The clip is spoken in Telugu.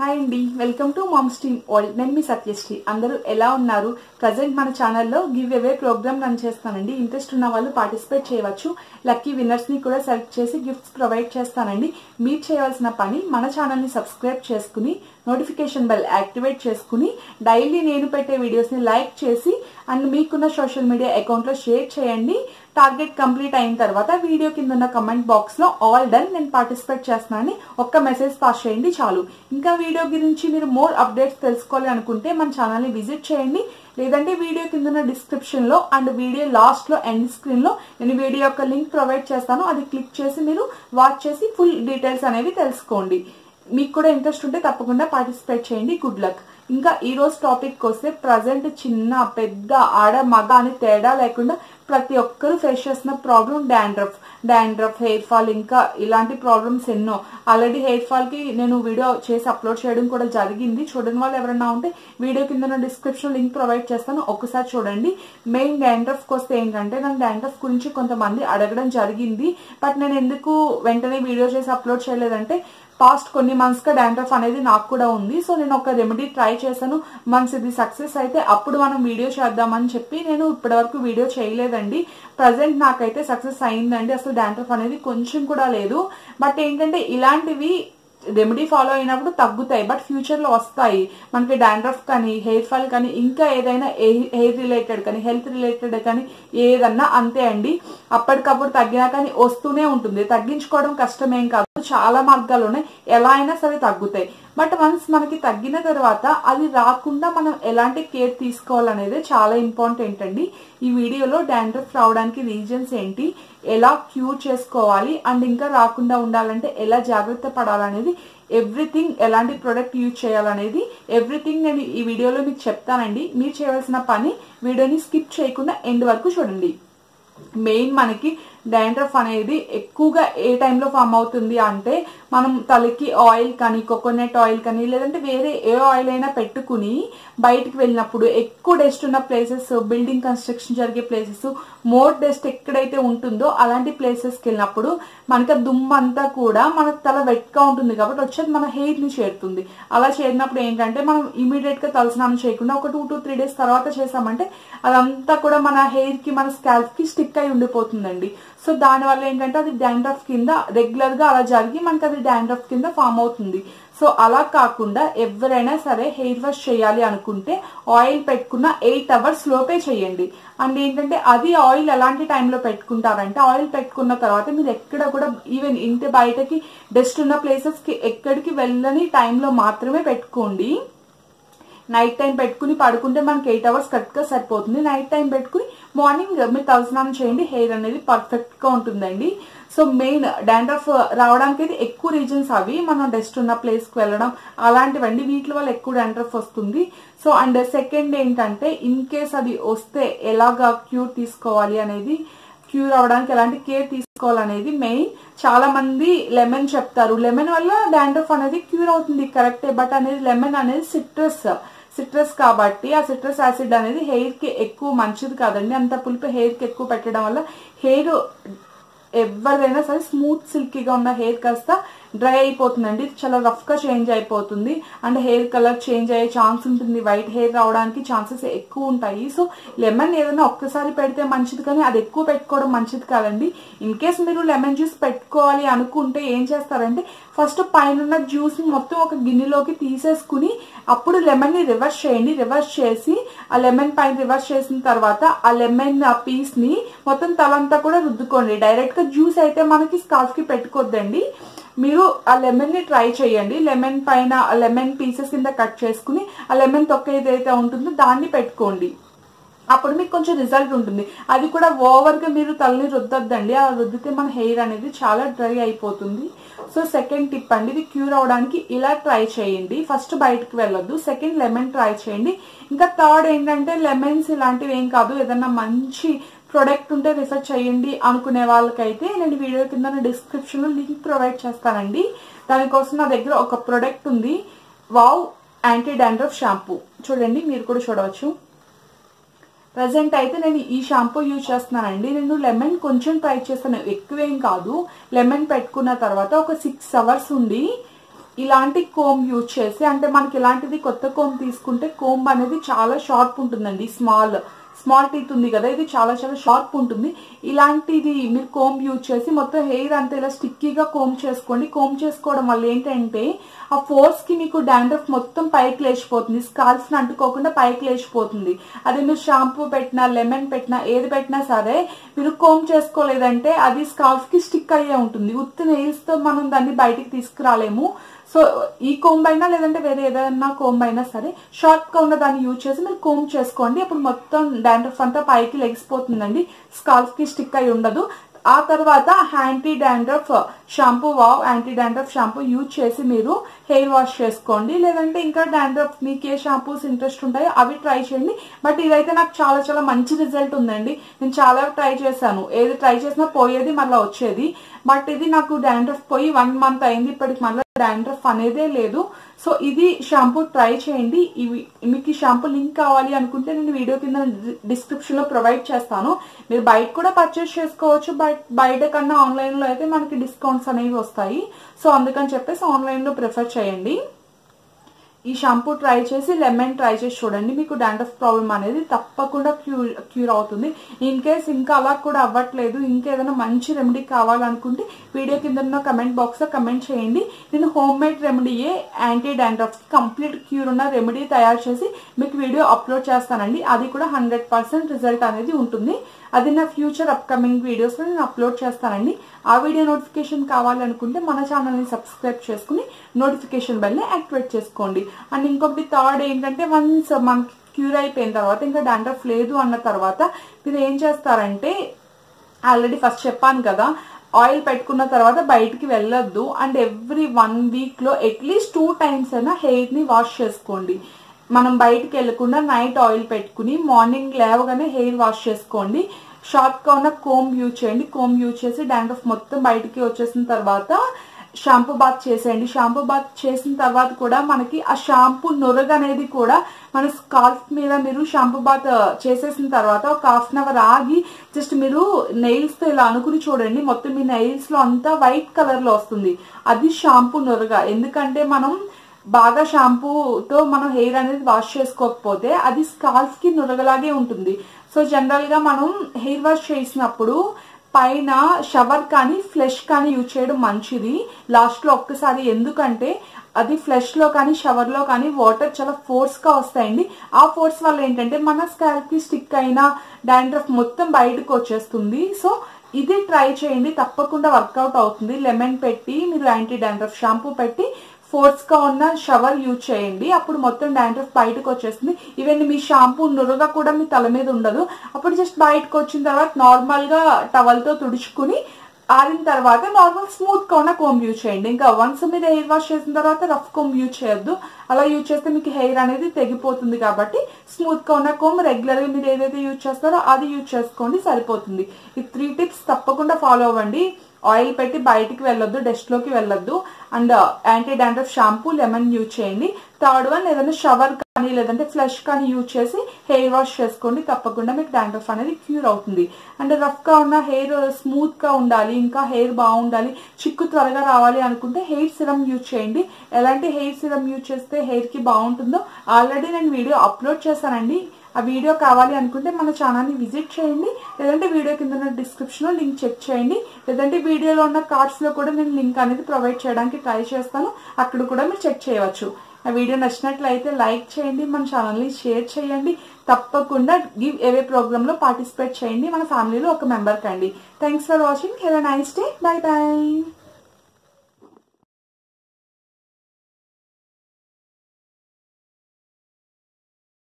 హాయ్ అండి welcome to mom steam world నేను మీ సత్యశ్రీ. అందరూ ఎలా ఉన్నారు? ప్రజెంట్ మన ఛానల్లో గివ్ అవే ప్రోగ్రామ్ రన్ చేస్తానండి. ఇంట్రెస్ట్ ఉన్న వాళ్ళు పార్టిసిపేట్ చేయవచ్చు. లక్కీ విన్నర్స్ని కూడా సెలెక్ట్ చేసి గిఫ్ట్స్ ప్రొవైడ్ చేస్తానండి. మీరు చేయవలసిన పని మన ఛానల్ని సబ్స్క్రైబ్ చేసుకుని నోటిఫికేషన్ బెల్ యాక్టివేట్ చేసుకుని డైలీ నేను పెట్టే వీడియోస్ని లైక్ చేసి అండ్ మీకున్న సోషల్ మీడియా అకౌంట్లో షేర్ చేయండి. టార్గెట్ కంప్లీట్ అయిన తర్వాత వీడియో కింద ఉన్న కమెంట్ బాక్స్లో ఆల్ డన్ నేను పార్టిసిపేట్ చేస్తున్నానని ఒక్క మెసేజ్ పాస్ చేయండి చాలు. ఇంకా వీడియో గురించి మీరు మోర్ అప్డేట్స్ తెలుసుకోవాలి అనుకుంటే మన ఛానల్ని విజిట్ చేయండి. లేదంటే వీడియో కింద ఉన్న డిస్క్రిప్షన్లో అండ్ వీడియో లాస్ట్లో ఎండ్ స్క్రీన్లో నేను వీడియో యొక్క లింక్ ప్రొవైడ్ చేస్తాను. అది క్లిక్ చేసి మీరు వాచ్ చేసి ఫుల్ డీటెయిల్స్ అనేవి తెలుసుకోండి. మీకు కూడా ఇంట్రెస్ట్ ఉంటే తప్పకుండా పార్టిసిపేట్ చేయండి. గుడ్ లక్ ఇంకా ఈ రోజు టాపిక్ వస్తే ప్రజెంట్ చిన్న పెద్ద ఆడ మగ అని తేడా లేకుండా ప్రతి ఒక్కరూ ఫేస్ చేస్తున్న problem dandruff dandruff hair fall ఇంకా ఇలాంటి ప్రాబ్లమ్స్ ఎన్నో. ఆల్రెడీ హెయిర్ ఫాల్కి నేను వీడియో చేసి అప్లోడ్ చేయడం కూడా జరిగింది. చూడని వాళ్ళు ఎవరైనా ఉంటే వీడియో కింద డిస్క్రిప్షన్ లింక్ ప్రొవైడ్ చేస్తాను. ఒకసారి చూడండి. మెయిన్ డాండ్రఫ్ వస్తే ఏంటంటే నాకు డాండ్రఫ్ గురించి కొంతమంది అడగడం జరిగింది. బట్ నేను ఎందుకు వెంటనే వీడియో చేసి అప్లోడ్ చేయలేదంటే పాస్ట్ కొన్ని మంత్స్గా డాండ్రఫ్ అనేది నాకు కూడా ఉంది. సో నేను ఒక రెమెడీ ట్రై చేశాను. మంత్స్ ఇది సక్సెస్ అయితే అప్పుడు మనం వీడియో చేద్దామని చెప్పి నేను ఇప్పటివరకు వీడియో చేయలేదండి. ప్రజెంట్ నాకైతే సక్సెస్ అయిందండి. అసలు డాండ్రఫ్ అనేది కొంచెం కూడా లేదు. బట్ ఏంటంటే ఇలాంటివి రెమెడీ ఫాలో అయినప్పుడు తగ్గుతాయి. బట్ ఫ్యూచర్లో వస్తాయి. మనకి డాండ్రఫ్ కానీ హెయిర్ ఫాల్ కానీ ఇంకా ఏదైనా హెయిర్ రిలేటెడ్ కానీ హెల్త్ రిలేటెడ్ కానీ ఏదన్నా అంతే అండి. అప్పటికప్పుడు తగ్గినా కానీ వస్తూనే ఉంటుంది. తగ్గించుకోవడం కష్టమేం కాదు. చాలా మార్గాలు ఉన్నాయి ఎలా అయినా సరే తగ్గుతాయి. బట్ వన్స్ మనకి తగ్గిన తర్వాత అది రాకుండా మనం ఎలాంటి కేర్ తీసుకోవాలనేది చాలా ఇంపార్టెంట్ అండి ఈ వీడియోలో డాండ్రఫ్ రావడానికి రీజన్స్ ఏంటి ఎలా క్యూర్ చేసుకోవాలి అండ్ ఇంకా రాకుండా ఉండాలంటే ఎలా జాగ్రత్త పడాలనేది ఎవ్రీథింగ్ ఎలాంటి ప్రొడక్ట్ యూజ్ చేయాలనేది ఎవ్రీథింగ్ నేను ఈ వీడియోలో మీకు చెప్తానండి. మీరు చేయవలసిన పని వీడియోని స్కిప్ చేయకుండా ఎండ్ వరకు చూడండి. మెయిన్ మనకి డాండ్రఫ్ అనేది ఎక్కువగా ఏ టైంలో ఫామ్ అవుతుంది అంటే మనం తలకి ఆయిల్ కానీ కోకోనట్ ఆయిల్ కానీ లేదంటే వేరే ఏ ఆయిల్ అయినా పెట్టుకుని బయటికి వెళ్ళినప్పుడు ఎక్కువ డస్ట్ ఉన్న ప్లేసెస్ బిల్డింగ్ కన్స్ట్రక్షన్ జరిగే ప్లేసెస్ మోర్ డస్ట్ ఎక్కడైతే ఉంటుందో అలాంటి ప్లేసెస్కి వెళ్ళినప్పుడు మనకి దుమ్ము అంతా కూడా మన తల వెట్గా ఉంటుంది కాబట్టి వచ్చేది మన హెయిర్ని చేరుతుంది. అలా చేరినప్పుడు ఏంటంటే మనం ఇమీడియట్గా తలస్నానం చేయకుండా ఒక టూ టు త్రీ డేస్ తర్వాత చేసామంటే అదంతా కూడా మన హెయిర్కి మన స్కాల్ప్కి స్టిక్ అయి ఉండిపోతుందండి. సో దానివల్ల ఏంటంటే అది డాండ్రఫ్ కింద రెగ్యులర్గా అలా జరిగి మనకి అది డాండ్రఫ్ కింద ఫామ్ అవుతుంది. సో అలా కాకుండా ఎవరైనా సరే హెయిర్ వాష్ చేయాలి అనుకుంటే ఆయిల్ పెట్టుకున్న ఎయిట్ అవర్స్ లోపే చేయండి. అండ్ ఏంటంటే అది ఆయిల్ ఎలాంటి టైంలో పెట్టుకుంటారంటే ఆయిల్ పెట్టుకున్న తర్వాత మీరు ఎక్కడ కూడా ఈవెన్ ఇంటి బయటకి డస్ట్ ఉన్న ప్లేసెస్కి ఎక్కడికి వెళ్ళని టైంలో మాత్రమే పెట్టుకోండి. నైట్ టైం పెట్టుకుని పడుకుంటే మనకి ఎయిట్ అవర్స్ కరెక్ట్గా సరిపోతుంది. నైట్ టైం పెట్టుకుని మార్నింగ్ మీరు తలస్నానం చేయండి. హెయిర్ అనేది పర్ఫెక్ట్గా ఉంటుందండి. సో మెయిన్ డాండ్రఫ్ రావడానికి అయితే ఎక్కువ రీజన్స్ అవి. మనం డస్ట్ ఉన్న ప్లేస్కి వెళ్ళడం అలాంటివండి. వీటి వల్ల ఎక్కువ డాండ్రఫ్ వస్తుంది. సో అండ్ సెకండ్ ఏంటంటే ఇన్ కేస్ అది వస్తే ఎలాగా క్యూర్ తీసుకోవాలి అనేది క్యూర్ అవడానికి ఎలాంటి కేర్ తీసుకోవాలనేది మెయిన్ చాలా మంది లెమన్ చెప్తారు. లెమన్ వల్ల డాండ్రఫ్ అనేది క్యూర్ అవుతుంది. కరెక్టే బట్ అనేది లెమన్ అనేది సిట్రస్ సిట్రస్ కాబట్టి ఆ సిట్రస్ యాసిడ్ అనేది హెయిర్కి ఎక్కువ మంచిది కాదండి. అంత పులిపి హెయిర్కి ఎక్కువ పెట్టడం వల్ల హెయిర్ ఎవరిదైనా సరే స్మూత్ సిల్కీగా ఉన్న హెయిర్ కాస్త డ్రై అయిపోతుందండి. చాలా రఫ్గా చేంజ్ అయిపోతుంది. అండ్ హెయిర్ కలర్ చేంజ్ అయ్యే ఛాన్స్ ఉంటుంది. వైట్ హెయిర్ రావడానికి ఛాన్సెస్ ఎక్కువ ఉంటాయి. సో లెమన్ ఏదైనా ఒక్కసారి పెడితే మంచిది కానీ అది ఎక్కువ పెట్టుకోవడం మంచిది కాదండి. ఇన్ కేస్ మీరు లెమన్ జ్యూస్ పెట్టుకోవాలి అనుకుంటే ఏం చేస్తారంటే ఫస్ట్ పైన జ్యూస్ని మొత్తం ఒక గిన్నెలోకి తీసేసుకుని అప్పుడు లెమన్ని రివర్స్ చేయండి. రివర్స్ చేసి ఆ లెమన్ పైన రివర్స్ చేసిన తర్వాత ఆ లెమన్ ఆ పీస్ని మొత్తం తలంతా కూడా రుద్దుకోండి. డైరెక్ట్గా జ్యూస్ అయితే మనకి స్కాల్ఫ్కి పెట్టుకోద్దండి. మీరు ఆ లెమన్ని ట్రై చేయండి. లెమన్ పైన లెమన్ పీసెస్ కింద కట్ చేసుకుని ఆ లెమన్ తొక్క ఏదైతే ఉంటుందో దాన్ని పెట్టుకోండి. అప్పుడు మీకు కొంచెం రిజల్ట్ ఉంటుంది. అది కూడా ఓవర్గా మీరు తలని రుద్దద్దండి. ఆ రుద్దితే మన హెయిర్ అనేది చాలా డ్రై అయిపోతుంది. సో సెకండ్ టిప్ అండి ఇది క్యూర్ అవడానికి ఇలా ట్రై చేయండి. ఫస్ట్ బయటకు వెళ్ళొద్దు. సెకండ్ లెమన్ ట్రై చేయండి. ఇంకా థర్డ్ ఏంటంటే లెమన్స్ ఇలాంటివి ఏం కాదు. ఏదన్నా మంచి ప్రొడక్ట్ ఉంటే రిఫర్ చేయండి అనుకునే వాళ్ళకైతే నేను వీడియో కింద డిస్క్రిప్షన్లో లింక్ ప్రొవైడ్ చేస్తానండి. దానికోసం నా దగ్గర ఒక ప్రొడక్ట్ ఉంది. వావ్ యాంటీ డాండ్రఫ్ షాంపూ చూడండి మీరు కూడా చూడవచ్చు. ప్రజెంట్ అయితే నేను ఈ షాంపూ యూజ్ చేస్తున్నానండి. నేను లెమన్ కొంచెం ట్రై చేస్తాను. ఎక్కువేం కాదు. లెమన్ పెట్టుకున్న తర్వాత ఒక సిక్స్ అవర్స్ ఉండి ఇలాంటి కోమ్ యూజ్ చేసి అంటే మనకి ఇలాంటిది కొత్త కోమ్ తీసుకుంటే కోమ్ అనేది చాలా షార్ప్ ఉంటుందండి. స్మాల్ స్మాల్ టీత్ ఉంది కదా ఇది చాలా చాలా షార్ప్ ఉంటుంది. ఇలాంటిది మీరు కోమ్ యూజ్ చేసి మొత్తం హెయిర్ అంతా ఇలా స్టిక్కీగా కోమ్ చేసుకోండి. కోమ్ చేసుకోవడం వల్ల ఏంటంటే ఆ ఫోర్స్కి మీకు డాండ్రఫ్ మొత్తం పైకి లేచిపోతుంది. స్కాల్స్ని అంటుకోకుండా పైకి లేచిపోతుంది. అదే మీరు షాంపూ పెట్టినా లెమన్ పెట్టినా ఏది పెట్టినా సరే మీరు కోమ్ చేసుకోలేదంటే అది స్కాల్ఫ్కి స్టిక్ అయ్యే ఉంటుంది. ఉత్తి నెయిల్స్తో మనం దాన్ని బయటికి తీసుకురాలేము. సో ఈ కోంబ్ అయినా లేదంటే వేరే ఏదైనా కోంబ్ అయినా సరే షార్ట్గా ఉన్న దాన్ని యూజ్ చేసి మీరు కోంబ్ చేసుకోండి. అప్పుడు మొత్తం డాండ్రఫ్ అంతా పైకి లెగిసిపోతుందండి. స్కాల్ఫ్కి స్టిక్ అయి ఉండదు. ఆ తర్వాత anti dandruff shampoo wow anti dandruff shampoo use చేసి మీరు హెయిర్ వాష్ చేసుకోండి. లేదంటే ఇంకా డాండ్రఫ్ మీకు ఏ షాంపూస్ ఇంట్రెస్ట్ ఉంటాయో అవి ట్రై చేయండి. బట్ ఇదైతే నాకు చాలా చాలా మంచి రిజల్ట్ ఉందండి. నేను చాలా ట్రై చేశాను. ఏది ట్రై చేసినా పోయేది మళ్ళీ వచ్చేది. బట్ ఇది నాకు డాండ్రఫ్ పోయి వన్ మంత్ అయింది. ఇప్పటికి మళ్ళీ డాండ్రఫ్ అనేదే లేదు. సో ఇది షాంపూ ట్రై చేయండి. ఇవి మీకు ఈ షాంపూ లింక్ కావాలి అనుకుంటే నేను వీడియో కింద డిస్క్రిప్షన్లో ప్రొవైడ్ చేస్తాను. మీరు బయట కూడా పర్చేస్ చేసుకోవచ్చు బట్ బయట కన్నా ఆన్లైన్లో అయితే మనకి డిస్కౌంట్స్ అనేవి వస్తాయి. సో అందుకని చెప్పేసి ఆన్లైన్లో ప్రిఫర్ చేయండి. ఈ షాంపూ ట్రై చేసి లెమన్ ట్రై చేసి చూడండి. మీకు డాండ్రఫ్ ప్రాబ్లం అనేది తప్పకుండా క్యూర్ క్యూర్ అవుతుంది. ఇన్ కేస్ ఇంకా అలా కూడా అవ్వట్లేదు ఇంకేదైనా మంచి రెమెడీ కావాలనుకుంటే వీడియో కింద ఉన్న కమెంట్ బాక్స్లో కమెంట్ చేయండి. నేను హోమ్ మేడ్ రెమెడీయే యాంటీ డాండ్రఫ్ కంప్లీట్ క్యూర్ ఉన్న రెమెడీ తయారు చేసి మీకు వీడియో అప్లోడ్ చేస్తానండి. అది కూడా హండ్రెడ్ పర్సెంట్ రిజల్ట్ అనేది ఉంటుంది. అది నా ఫ్యూచర్ అప్కమింగ్ వీడియోస్లో నేను అప్లోడ్ చేస్తానండి. ఆ వీడియో నోటిఫికేషన్ కావాలనుకుంటే మన ఛానల్ని సబ్స్క్రైబ్ చేసుకుని నోటిఫికేషన్ బెల్ని యాక్టివేట్ చేసుకోండి. అండ్ ఇంకొకటి థర్డ్ ఏంటంటే వన్స్ మనకి క్యూర్ అయిపోయిన తర్వాత ఇంకా డాండ్రఫ్ లేదు అన్న తర్వాత మీరు ఏం చేస్తారంటే ఆల్రెడీ ఫస్ట్ చెప్పాను కదా ఆయిల్ పెట్టుకున్న తర్వాత బయటికి వెళ్ళొద్దు. అండ్ ఎవ్రీ వన్ వీక్లో అట్లీస్ట్ టూ టైమ్స్ అయినా హెయిర్ని వాష్ చేసుకోండి. మనం బయటికి వెళ్ళకుండా నైట్ ఆయిల్ పెట్టుకుని మార్నింగ్ లేవగానే హెయిర్ వాష్ చేసుకోండి. షార్ప్గా ఉన్న కోమ్ యూజ్ చేయండి. కోమ్ యూజ్ చేసి డాండ్రఫ్ మొత్తం బయటికి వచ్చేసిన తర్వాత షాంపూ బాత్ చేసేయండి. షాంపూ బాత్ చేసిన తర్వాత కూడా మనకి ఆ షాంపూ నొరగ అనేది కూడా మన స్కాల్ఫ్ మీద మీరు షాంపూ బాత్ చేసేసిన తర్వాత ఒక హాఫ్ అన్ అవర్ ఆగి జస్ట్ మీరు నెయిల్స్తో ఇలా అనుకుని చూడండి. మొత్తం మీ నెయిల్స్లో అంతా వైట్ కలర్లో వస్తుంది. అది షాంపూ నొరగ. ఎందుకంటే మనం బాగా షాంపూతో మనం హెయిర్ అనేది వాష్ చేసుకోకపోతే అది స్కాల్స్కి నురగలాగే ఉంటుంది. సో జనరల్గా మనం హెయిర్ వాష్ చేసినప్పుడు పైన షవర్ కానీ ఫ్లెష్ కానీ యూజ్ చేయడం మంచిది. లాస్ట్లో ఒక్కసారి ఎందుకంటే అది ఫ్లెష్లో కానీ షవర్లో కానీ వాటర్ చాలా ఫోర్స్గా వస్తాయండి. ఆ ఫోర్స్ వల్ల ఏంటంటే మన స్కాల్ప్కి స్టిక్ అయిన డాండ్రఫ్ మొత్తం బయటకు వచ్చేస్తుంది. సో ఇది ట్రై చేయండి. తప్పకుండా వర్కౌట్ అవుతుంది. లెమన్ పెట్టి మీరు యాంటీ డాండ్రఫ్ షాంపూ పెట్టి ఫోర్స్గా ఉన్న షవర్ యూజ్ చేయండి. అప్పుడు మొత్తం డాండ్రఫ్ బయటకు వచ్చేస్తుంది. ఈవెన్ మీ షాంపూ నురగా కూడా మీ తల మీద ఉండదు. అప్పుడు జస్ట్ బయటకు వచ్చిన తర్వాత నార్మల్గా టవల్తో తుడుచుకుని ఆరిన తర్వాత నార్మల్ స్మూత్గా ఉన్న కోమ్ యూజ్ చేయండి. ఇంకా వన్స్ మీద హెయిర్ వాష్ చేసిన తర్వాత రఫ్ కోమ్ యూజ్ చేయొద్దు. అలా యూజ్ చేస్తే మీకు హెయిర్ అనేది తెగిపోతుంది కాబట్టి స్మూత్గా ఉన్న కోమ్ రెగ్యులర్గా మీరు ఏదైతే యూజ్ చేస్తారో అది యూజ్ చేసుకోండి. సరిపోతుంది. ఈ త్రీ టిప్స్ తప్పకుండా ఫాలో అవ్వండి. ఆయిల్ పెట్టి బయటికి వెళ్ళొద్దు డస్ట్లోకి వెళ్ళొద్దు. And anti dandruff shampoo lemon use చేయండి. థర్డ్ వన్ ఏదైనా షవర్ కానీ లేదంటే ఫ్లష్ కానీ యూజ్ చేసి హెయిర్ వాష్ చేసుకోండి. తప్పకుండా మీకు డాండ్రఫ్ అనేది క్యూర్ అవుతుంది. అండ్ రఫ్గా ఉన్న హెయిర్ స్మూత్ uh, గా ఉండాలి ఇంకా హెయిర్ బాగుండాలి చిక్కు త్వరగా రావాలి అనుకుంటే హెయిర్ సిరమ్ యూజ్ చేయండి. ఎలాంటి హెయిర్ సిరమ్ యూజ్ చేస్తే హెయిర్కి బాగుంటుందో ఆల్రెడీ నేను వీడియో అప్లోడ్ చేశానండి. ఆ వీడియో కావాలి అనుకుంటే మన ఛానల్ని విజిట్ చేయండి. లేదంటే వీడియో కింద ఉన్న డిస్క్రిప్షన్లో లింక్ చెక్ చేయండి. లేదంటే వీడియోలో ఉన్న కార్డ్స్లో కూడా నేను లింక్ అనేది ప్రొవైడ్ చేయడానికి ట్రై చేస్తాను. అక్కడ కూడా మీరు చెక్ చేయవచ్చు. ఆ వీడియో నచ్చినట్లయితే లైక్ చేయండి. మన ఛానల్ని షేర్ చేయండి. తప్పకుండా గివ్ ఎవే ప్రోగ్రాంలో పార్టిసిపేట్ చేయండి. మన ఫ్యామిలీలో ఒక మెంబర్ కండి thanks for watching have a nice day bye bye